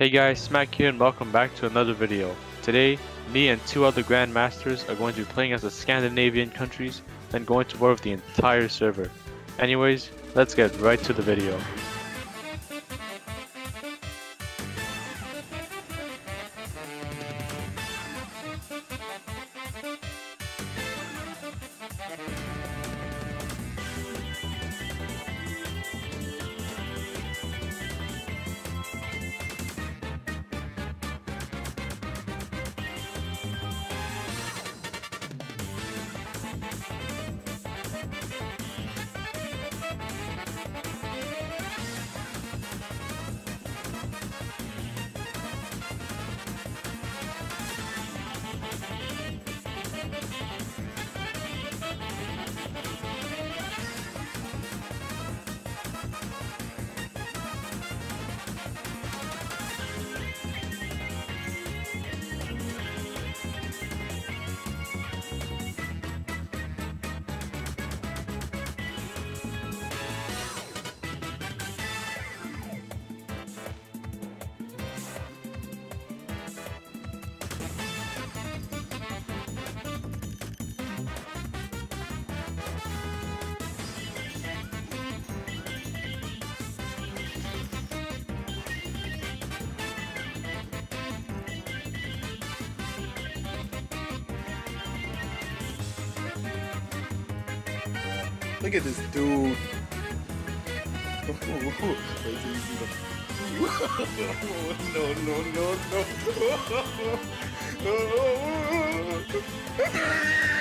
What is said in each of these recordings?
Hey guys, Smack here and welcome back to another video. Today, me and two other Grandmasters are going to be playing as the Scandinavian countries, then going to war with the entire server. Anyways, let's get right to the video. Look at this dude. no, no, no, no.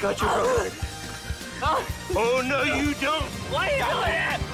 got you, brother. Oh no, you don't. Why are you doing it?